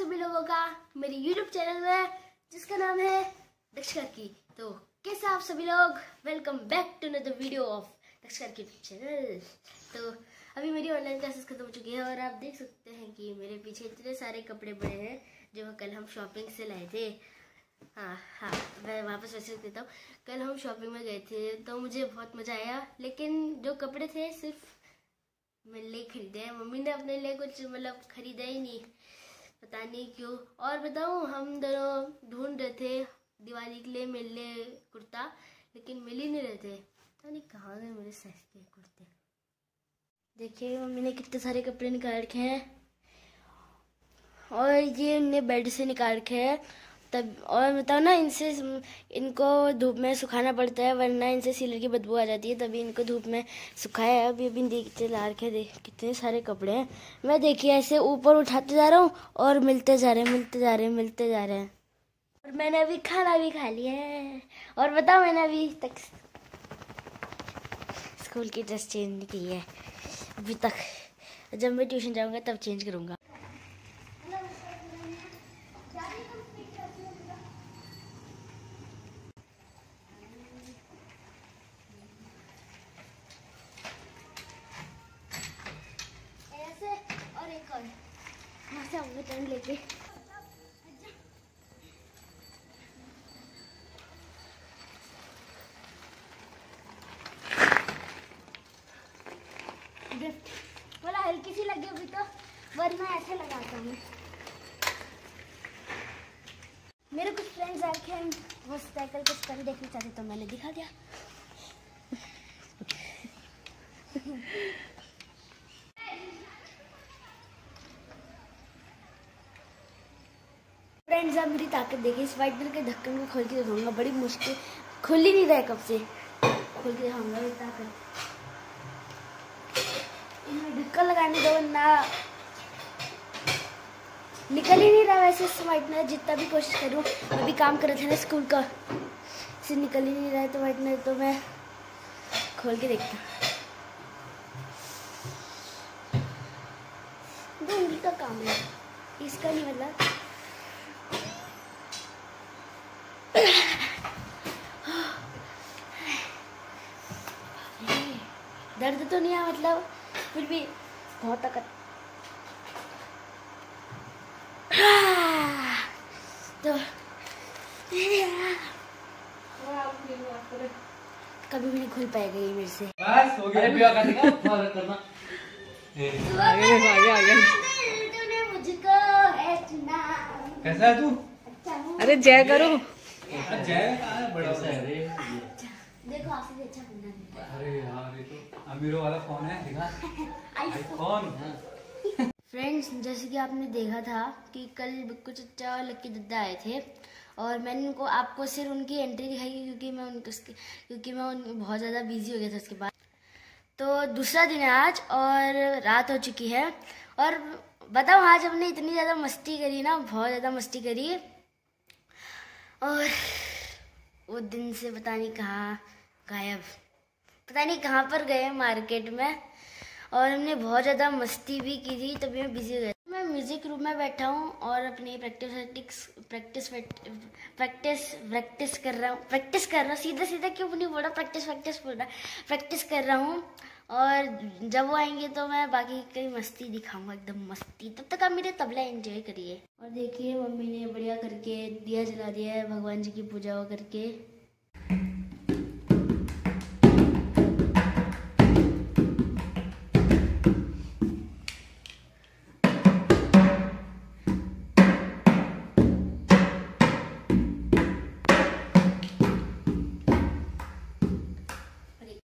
सभी लोगों का मेरे YouTube चैनल में, जिसका नाम है दक्षकर की। तो कैसे आप सभी लोग? Welcome back to another video of Dakshkar की चैनल तो अभी मेरी ऑनलाइन क्लासेस खत्म हो चुकी है और आप देख सकते हैं कि मेरे पीछे इतने सारे कपड़े पड़े हैं, जो कल हम शॉपिंग से लाए थे। हाँ हाँ मैं वापस वैसे देता हूँ। कल हम शॉपिंग में गए थे तो मुझे बहुत मज़ा आया। लेकिन जो कपड़े थे, सिर्फ़ मेरे लिए खरीदे हैं। मम्मी ने अपने लिए कुछ मतलब खरीदा ही नहीं। पता नहीं क्यों। और बताऊँ, हम दोनों ढूंढ रहे थे दिवाली के लिए मिलने कुर्ता, लेकिन मिल ही नहीं रहे थे। पता नहीं कहाँ गए मेरे साइज़ के कुर्ते। देखिए, मम्मी ने कितने सारे कपड़े निकाल रखे हैं। और ये उनने बेड से निकाल रखे हैं। तब, और बताओ ना, इनसे इनको धूप में सुखाना पड़ता है, वरना इनसे सीलर की बदबू आ जाती है, तभी इनको धूप में सुखाया है। अभी अभी देखते ला रखे देख, कितने सारे कपड़े हैं। मैं देखिए, ऐसे ऊपर उठाते जा रहा हूँ और मिलते जा रहे हैं, मिलते जा रहे हैं, मिलते जा रहे हैं। और मैंने अभी खाना भी खा लिया है। और बताओ, मैंने अभी तक स्कूल की ड्रेस चेंज नहीं की है। अभी तक, जब मैं ट्यूशन जाऊँगा, तब चेंज करूँगा ऐसे वहाँ से टर्न लेके बोला हल्की सी लगी अभी तो वरना ऐसे लगाता हूँ। मेरे कुछ फ्रेंड्स आके हैं वो साइकिल कुछ कर देखना चाहते तो मैंने दिखा दिया। फ्रेंड्स आप मेरी ताकत देखिए इस वाइट कलर के ढक्कन को खोल के दिखाऊँगा। बड़ी मुश्किल। खुल ही नहीं रहा है कब से। खोल के दिखाऊँगा मेरी ताकत। ढक्कन लगाने दो, ना। निकल ही नहीं रहा वैसे इस वाइटनर जितना भी कोशिश करूँ, अभी काम कर रहे थे ना स्कूल का इसे निकल ही नहीं रहा है तो वाइटनर तो मैं खोल के देखता। दो उंगली का काम है। इसका नहीं मतलब तो नहीं है मतलब फिर भी बहुत ताकत। तो कभी भी नहीं खुल पाएगा ये मेरे से। बस हो गया। अभी आगे करना। आगे आगे आगे। तूने मुझको इतना कैसा है तू? अच्छा अरे जय करो। जय। बड़ा सा है रे। देखो आपसे भी अच्छा बंदा है। अरे यार ये तो अमीरों वाला फ़ोन है दिखा। आईफोन फ्रेंड्स जैसे कि आपने देखा था कि कल कुछ चच्चा और लक्की दद्दा आए थे और मैंने उनको आपको सिर्फ़ उनकी एंट्री दिखाई क्योंकि मैं उनको उसके क्योंकि मैं उन बहुत ज़्यादा बिज़ी हो गया था उसके बाद। तो दूसरा दिन है आज और रात हो चुकी है और बताओ आज हमने इतनी ज़्यादा मस्ती करी ना बहुत ज़्यादा मस्ती करी। और वो दिन से पता नहीं कहाँ गायब। पता नहीं कहाँ पर गए मार्केट में, और हमने बहुत ज़्यादा मस्ती भी की थी, तभी मैं बिज़ी हो गया मैं म्यूज़िक रूम में बैठा हूँ और अपनी प्रैक्टिस प्रैक्टिस प्रैक्टिस प्रैक्टिस कर रहा हूँ। प्रैक्टिस कर रहा हूँ? सीधा सीधा क्यों नहीं बोला प्रैक्टिस प्रैक्टिस बोल रहा प्रैक्टिस कर रहा हूँ और जब वो आएँगे तो मैं बाकी कई मस्ती दिखाऊँगा, एकदम मस्ती। तब तक आप मेरे तबला एंजॉय करिए। और देखिए, मम्मी ने बढ़िया करके दिया जला दिया है, भगवान जी की पूजा करके।